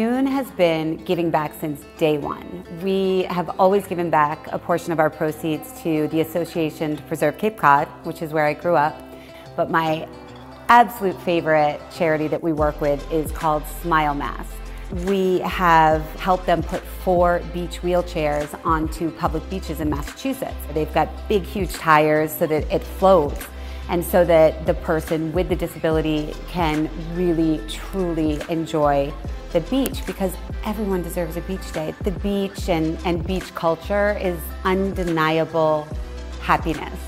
Dune has been giving back since day one. We have always given back a portion of our proceeds to the Association to Preserve Cape Cod, which is where I grew up. But my absolute favorite charity that we work with is called Smile Mass. We have helped them put four beach wheelchairs onto public beaches in Massachusetts. They've got big, huge tires so that it floats and so that the person with the disability can really, truly enjoy the beach because everyone deserves a beach day. The beach and, and beach culture is undeniable happiness.